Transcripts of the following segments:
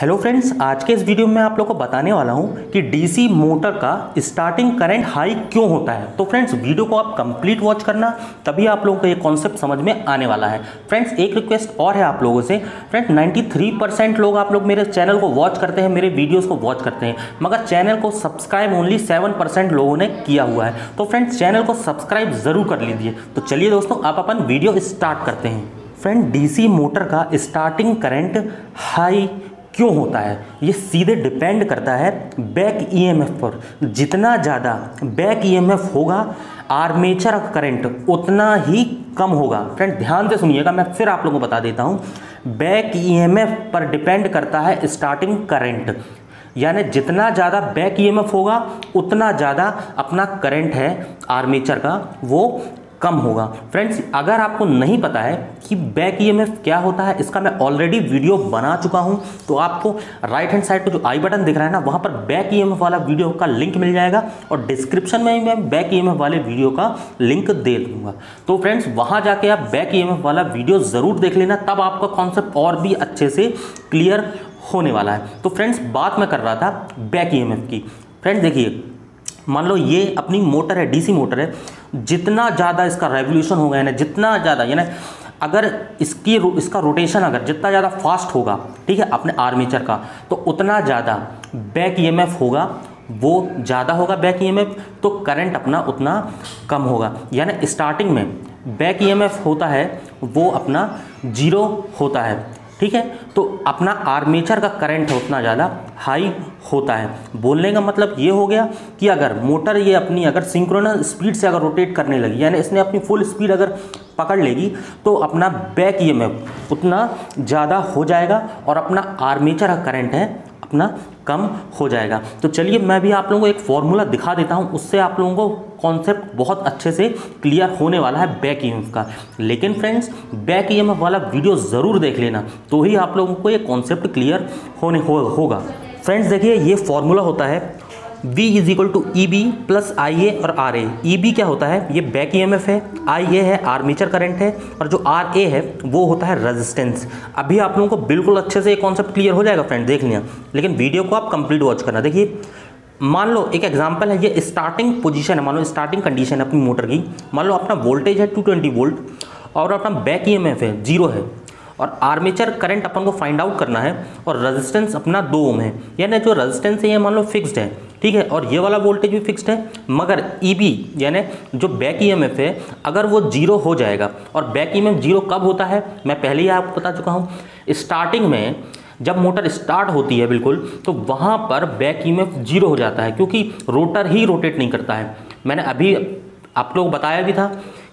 Hello friends आज के इस वीडियो में आप लोग को बताने वाला हूँ कि डीसी मोटर का स्टार्टिंग करंट हाई क्यों होता है। तो फ्रेंड्स वीडियो को आप कंप्लीट वॉच करना, तभी आप लोगों को ये कॉन्सेप्ट समझ में आने वाला है। फ्रेंड्स एक रिक्वेस्ट और है आप लोगों से। फ्रेंड्स 93 परसेंट लोग आप लोग मेरे चैनल को वॉच करते हैं, मेरे वीडियोज़ को वॉच करते हैं, मगर चैनल को सब्सक्राइब ओनली सेवन लोगों ने किया हुआ है। तो फ्रेंड्स चैनल को सब्सक्राइब ज़रूर कर लीजिए। तो चलिए दोस्तों, आप अपन वीडियो स्टार्ट करते हैं। फ्रेंड डीसी मोटर का स्टार्टिंग करंट हाई क्यों होता है? ये सीधे डिपेंड करता है बैक ईएमएफ पर। जितना ज़्यादा बैक ईएमएफ होगा आर्मेचर करंट उतना ही कम होगा। फ्रेंड ध्यान से सुनिएगा, मैं फिर आप लोगों को बता देता हूँ। बैक ईएमएफ पर डिपेंड करता है स्टार्टिंग करंट यानी जितना ज़्यादा बैक ईएमएफ होगा, उतना ज़्यादा अपना करंट है आर्मेचर का, वो कम होगा। फ्रेंड्स अगर आपको नहीं पता है कि बैक ईएमएफ क्या होता है, इसका मैं ऑलरेडी वीडियो बना चुका हूँ तो आपको राइट हैंड साइड पर जो आई बटन दिख रहा है ना, वहाँ पर बैक ईएमएफ वाला वीडियो का लिंक मिल जाएगा और डिस्क्रिप्शन में मैं बैक ईएमएफ वाले वीडियो का लिंक दे दूँगा। तो फ्रेंड्स वहाँ जाके आप बैक ईएमएफ वाला वीडियो ज़रूर देख लेना, तब आपका कॉन्सेप्ट और भी अच्छे से क्लियर होने वाला है। तो फ्रेंड्स बात मैं कर रहा था बैक ईएमएफ की। फ्रेंड्स देखिए मान लो ये अपनी मोटर है, डीसी मोटर है, जितना ज़्यादा इसका रेवोल्यूशन होगा, यानी जितना ज़्यादा, यानी अगर इसकी इसका रोटेशन अगर जितना ज़्यादा फास्ट होगा, ठीक है, अपने आर्मेचर का तो उतना ज़्यादा बैक ईएमएफ होगा, वो ज़्यादा होगा बैक ईएमएफ तो करंट अपना उतना कम होगा। यानी स्टार्टिंग में बैक ईएमएफ होता है, वो अपना ज़ीरो होता है। ठीक है? तो अपना आर्मेचर का करंट उतना ज़्यादा हाई होता है। बोलने का मतलब ये हो गया कि अगर मोटर ये अपनी अगर सिंक्रोनस स्पीड से अगर रोटेट करने लगी, यानी इसने अपनी फुल स्पीड अगर पकड़ लेगी तो अपना बैक ये उतना ज़्यादा हो जाएगा और अपना आर्मेचर का करंट है अपना कम हो जाएगा। तो चलिए मैं भी आप लोगों को एक फॉर्मूला दिखा देता हूँ उससे आप लोगों को कॉन्सेप्ट बहुत अच्छे से क्लियर होने वाला है बैक ई का। लेकिन फ्रेंड्स बैक ई वाला वीडियो ज़रूर देख लेना तो ही आप लोगों को ये कॉन्सेप्ट क्लियर होने हो, होगा। फ्रेंड्स देखिए ये फॉर्मूला होता है V is equal to E B plus I A और आर ए ई बी क्या होता है? ये बैक ई एम एफ़ है आई ए है आर्मीचर करंट है और जो आर ए है, वो होता है रेजिस्टेंस अभी आप लोगों को बिल्कुल अच्छे से ये कॉन्सेप्ट क्लियर हो जाएगा फ्रेंड देख लिया। लेकिन वीडियो को आप कंप्लीट वॉच करना। देखिए, मान लो एक एग्जांपल है, ये स्टार्टिंग पोजीशन है, मान लो स्टार्टिंग कंडीशन है अपनी मोटर की। मान लो अपना वोल्टेज है 220 वोल्ट और अपना बैक ईएमएफ है ज़ीरो है। और आर्मेचर करंट अपन को फाइंड आउट करना है और रेजिस्टेंस अपना दो ओम है। यानी जो रेजिस्टेंस है, ये मान लो फिक्स्ड है। ठीक है, और ये वाला वोल्टेज भी फिक्स्ड है, मगर ई बी यानी जो बैक ई एम एफ़ है, अगर वो ज़ीरो हो जाएगा, और बैक ई ज़ीरो कब होता है, मैं पहले ही आपको बता चुका हूँ। स्टार्टिंग में जब मोटर स्टार्ट होती है बिल्कुल तो वहाँ पर बैक ई ज़ीरो हो जाता है, क्योंकि रोटर ही रोटेट नहीं करता है। मैंने अभी आप लोग बताया भी था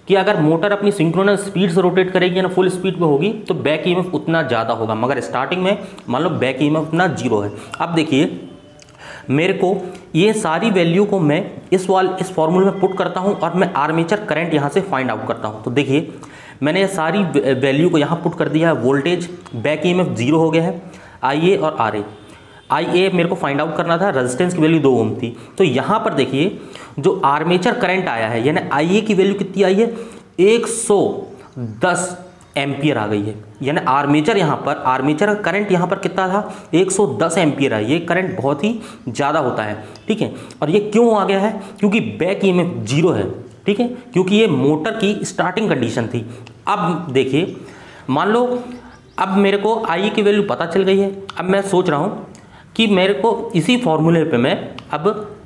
कि अगर मोटर अपनी सिंक्रोनस स्पीड से रोटेट करेगी ना फुल स्पीड में होगी तो बैक ईएमएफ उतना ज़्यादा होगा। मगर स्टार्टिंग में, मान लो बैक ईएमएफ उतना ज़ीरो है। अब देखिए मेरे को ये सारी वैल्यू को मैं इस वाल, इस फॉर्मूले में पुट करता हूँ और मैं आर्मेचर करंट यहाँ से फाइंड आउट करता हूँ। तो देखिए, मैंने ये सारी वैल्यू को यहाँ पुट कर दिया है। वोल्टेज बैक ई ज़ीरो हो गया है। आई ए और आर आई ए मेरे को फाइंड आउट करना था रेजिस्टेंस की वैल्यू दो ओम थी। तो यहाँ पर देखिए, जो आर्मेचर करंट आया है, यानी आई ए की वैल्यू कितनी आई है? 110 एम्पियर आ गई है। यानी आर्मेचर यहाँ पर, आर्मेचर का करंट यहाँ पर कितना था? 110 एम्पियर है। ये करंट बहुत ही ज़्यादा होता है। ठीक है? और ये क्यों आ गया है? क्योंकि बैक ई ज़ीरो है। ठीक है? क्योंकि ये मोटर की स्टार्टिंग कंडीशन थी। अब देखिए, मान लो, अब मेरे को आई की वैल्यू पता चल गई है। अब मैं सोच रहा हूँ कि मेरे को इसी फॉर्मूले पे मैं अब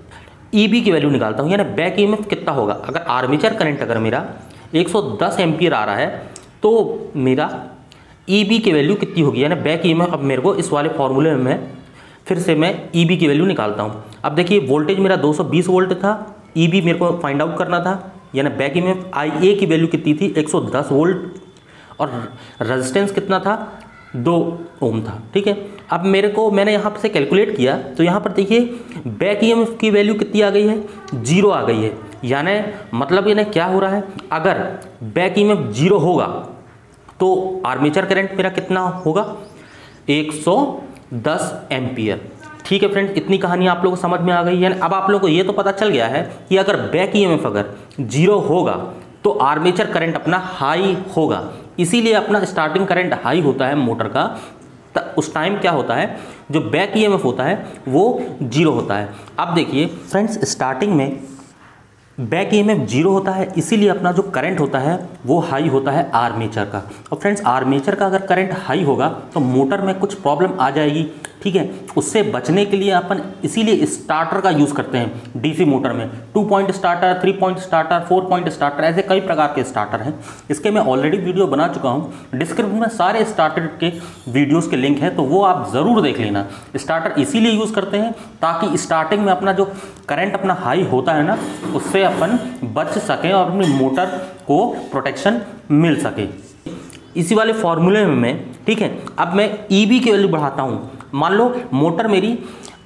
ई बी की वैल्यू निकालता हूँ। यानी बैक ई कितना होगा? अगर आर्मेचर करंट अगर मेरा 110 एम्पियर आ रहा है तो मेरा ई बी की वैल्यू कितनी होगी? यानी बैक ई अब मेरे को इस वाले फॉर्मूले में फिर से मैं ई बी की वैल्यू निकालता हूँ। अब देखिए वोल्टेज मेरा 220 वोल्ट था। ई बी मेरे को फाइंड आउट करना था। यानी बैक ई में आई ए की वैल्यू कितनी थी? 110 वोल्ट और रेजिस्टेंस कितना था? दो ओम था। ठीक है? अब मेरे को, मैंने यहाँ से कैलकुलेट किया तो यहाँ पर देखिए बैक ईएमएफ की वैल्यू कितनी आ गई है? ज़ीरो आ गई है। यानी मतलब यानी क्या हो रहा है? अगर बैक ई ज़ीरो होगा तो आर्मेचर करंट मेरा कितना होगा? 110 एम्पियर। ठीक है फ्रेंड, इतनी कहानी आप लोगों को समझ में आ गई है। अब आप लोगों को ये तो पता चल गया है कि अगर बैक ईएमएफ अगर ज़ीरो होगा तो आर्मेचर करंट अपना हाई होगा। इसीलिए अपना स्टार्टिंग करंट हाई होता है मोटर का। उस टाइम क्या होता है? जो बैक ईएमएफ होता है, वो ज़ीरो होता है। अब देखिए फ्रेंड्स, स्टार्टिंग में बैक ईएमएफ ज़ीरो होता है, इसीलिए अपना जो करंट होता है, वो हाई होता है आर्मेचर का। और फ्रेंड्स आर्मेचर का अगर करंट हाई होगा तो मोटर में कुछ प्रॉब्लम आ जाएगी, ठीक है? उससे बचने के लिए अपन इसीलिए स्टार्टर का यूज़ करते हैं डीसी मोटर में। Two point starter three point starter four point starter ऐसे कई प्रकार के स्टार्टर हैं। इसके मैं ऑलरेडी वीडियो बना चुका हूँ। डिस्क्रिप्शन में सारे स्टार्टर के वीडियोज़ के लिंक हैं तो वो आप ज़रूर देख लेना। स्टार्टर इसीलिए यूज़ करते हैं, ताकि स्टार्टिंग में अपना जो करंट अपना हाई होता है ना, उससे अपन बच सकें और अपनी मोटर को प्रोटेक्शन मिल सके। इसी वाले फॉर्मूले में मैं, ठीक है, अब मैं ई e की वैल्यू बढ़ाता हूँ। मान लो मोटर मेरी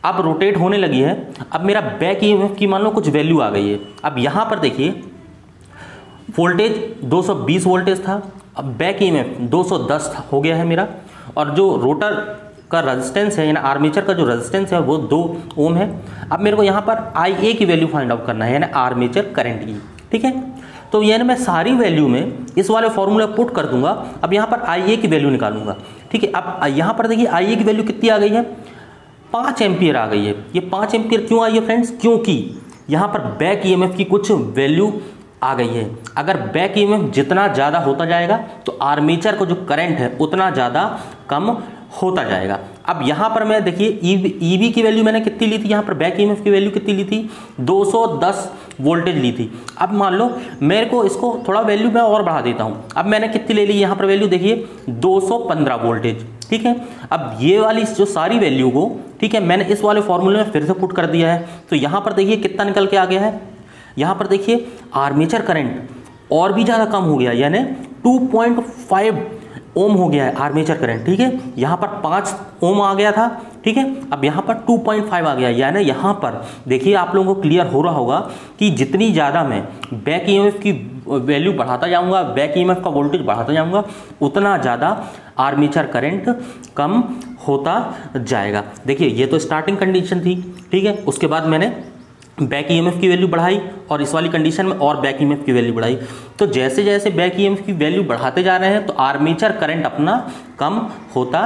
अब रोटेट होने लगी है, अब मेरा बैक ई की मान लो कुछ वैल्यू आ गई है। अब यहाँ पर देखिए वोल्टेज 220 वोल्टेज था, अब बैक ई में 210 हो गया है मेरा, और जो रोटर का रेजिस्टेंस है, यानी आर्मेचर का जो रेजिस्टेंस है, वो दो ओम है। अब मेरे को यहाँ पर आई ए की वैल्यू फाइंड आउट करना है, यानी आर्मेचर करंट की ठीक है? तो यानी मैं सारी वैल्यू में इस वाले फॉर्मूला पुट कर दूँगा। अब यहाँ पर आई ए की वैल्यू निकालूँगा, ठीक है? अब यहाँ पर देखिए आई ए की वैल्यू कितनी आ गई है? पाँच एम्पियर आ गई है। ये पाँच एम्पियर क्यों आई है फ्रेंड्स क्योंकि यहाँ पर बैक ईएमएफ की कुछ वैल्यू आ गई है। अगर बैक ईएमएफ जितना ज़्यादा होता जाएगा तो आर्मेचर का जो करंट है, उतना ज़्यादा कम होता जाएगा। अब यहाँ पर मैं देखिए ई ईवी की वैल्यू मैंने कितनी ली थी? यहाँ पर बैक ईएमएफ की वैल्यू कितनी ली थी? 210 वोल्टेज ली थी। अब मान लो, मेरे को इसको थोड़ा वैल्यू मैं और बढ़ा देता हूँ। अब मैंने कितनी ले ली? यहाँ पर वैल्यू देखिए 215 वोल्टेज ठीक है? अब ये वाली जो सारी वैल्यू को, ठीक है, मैंने इस वाले फॉर्मूले में फिर से पुट कर दिया है। तो यहाँ पर देखिए कितना निकल के आ गया है। यहाँ पर देखिए आर्मेचर करंट और भी ज़्यादा कम हो गया, यानी 2.5 ओम हो गया है आर्मेचर करंट ठीक है? यहाँ पर पाँच ओम आ गया था, ठीक है? अब यहाँ पर 2.5 आ गया, यानी यहाँ पर देखिए आप लोगों को क्लियर हो रहा होगा कि जितनी ज़्यादा मैं बैक ईएमएफ की वैल्यू बढ़ाता जाऊँगा बैक ईएमएफ का वोल्टेज बढ़ाता जाऊँगा, उतना ज़्यादा आर्मेचर करंट कम होता जाएगा। देखिए, ये तो स्टार्टिंग कंडीशन थी, ठीक है? उसके बाद मैंने बैक ईएमएफ की वैल्यू बढ़ाई और इस वाली कंडीशन में और बैक ईएमएफ की वैल्यू बढ़ाई। तो जैसे जैसे बैक ईएमएफ की वैल्यू बढ़ाते जा रहे हैं तो आर्मेचर करंट अपना कम होता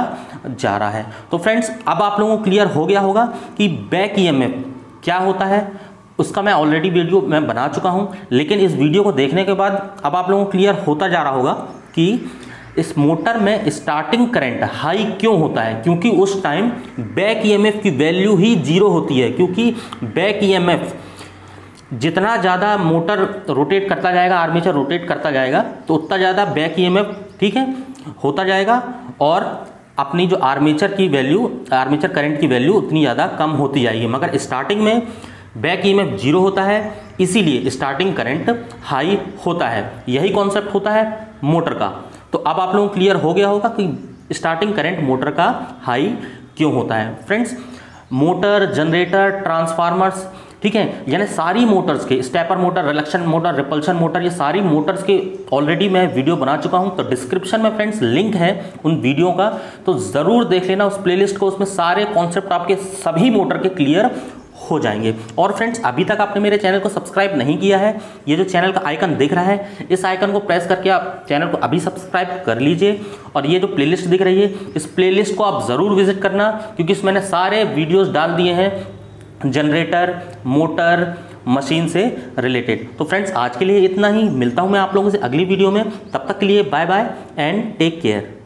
जा रहा है। तो फ्रेंड्स अब आप लोगों को क्लियर हो गया होगा कि बैक ईएमएफ क्या होता है। उसका मैं ऑलरेडी वीडियो मैं बना चुका हूँ, लेकिन इस वीडियो को देखने के बाद अब आप लोगों को क्लियर होता जा रहा होगा कि इस मोटर में स्टार्टिंग करंट हाई क्यों होता है? क्योंकि उस टाइम बैक ईएमएफ की वैल्यू ही ज़ीरो होती है, क्योंकि बैक ईएमएफ जितना ज़्यादा मोटर रोटेट करता जाएगा आर्मेचर रोटेट करता जाएगा तो उतना ज़्यादा बैक ईएमएफ ठीक है, होता जाएगा और अपनी जो आर्मेचर की वैल्यू आर्मेचर करंट की वैल्यू उतनी ज़्यादा कम होती जाएगी। मगर स्टार्टिंग में बैक ईएमएफ ज़ीरो होता है, इसीलिए स्टार्टिंग करंट हाई होता है। यही कॉन्सेप्ट होता है मोटर का। तो अब आप लोगों को क्लियर हो गया होगा कि स्टार्टिंग करंट मोटर का हाई क्यों होता है। फ्रेंड्स मोटर जनरेटर ट्रांसफार्मर्स ठीक है? यानी सारी मोटर्स के stepper motor reluctance motor repulsion motor ये सारी मोटर्स के ऑलरेडी मैं वीडियो बना चुका हूँ। तो डिस्क्रिप्शन में फ्रेंड्स लिंक है उन वीडियो का। तो ज़रूर देख लेना उस प्लेलिस्ट को, उसमें सारे कॉन्सेप्ट आपके सभी मोटर के क्लियर हो जाएँगे। और फ्रेंड्स अभी तक आपने मेरे चैनल को सब्सक्राइब नहीं किया है, ये जो चैनल का आइकन दिख रहा है, इस आइकन को प्रेस करके आप चैनल को अभी सब्सक्राइब कर लीजिए। और ये जो प्लेलिस्ट दिख रही है, इस प्लेलिस्ट को आप ज़रूर विज़िट करना, क्योंकि इसमें मैंने सारे वीडियोज़ डाल दिए हैं जनरेटर मोटर मशीन से रिलेटेड तो फ्रेंड्स आज के लिए इतना ही। मिलता हूँ मैं आप लोगों से अगली वीडियो में। तब तक के लिए bye bye and take care